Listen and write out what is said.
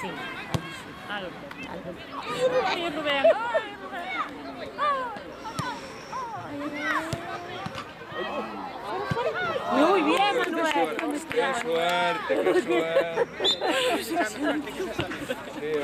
¡Sí! Ay, Rubén. Ay, Rubén. Muy bien, Manuel. Qué suerte, qué suerte.